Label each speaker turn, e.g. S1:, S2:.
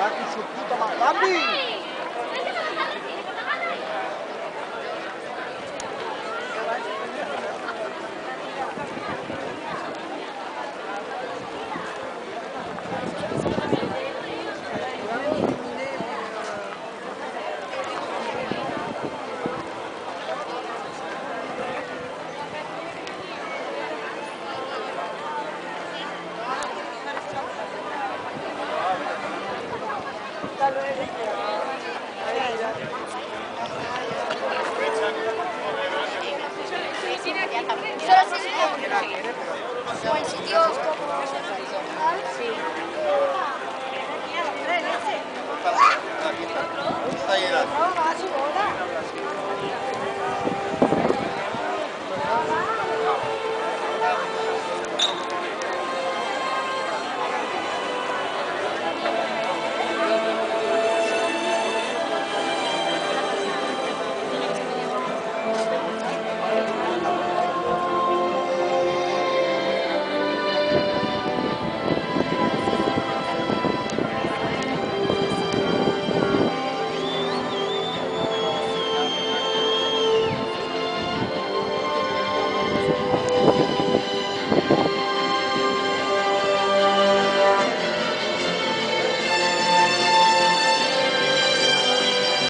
S1: Kaki suku tamak
S2: kambing.
S3: Thank you.
S4: Solo
S5: en sitios como... Sí.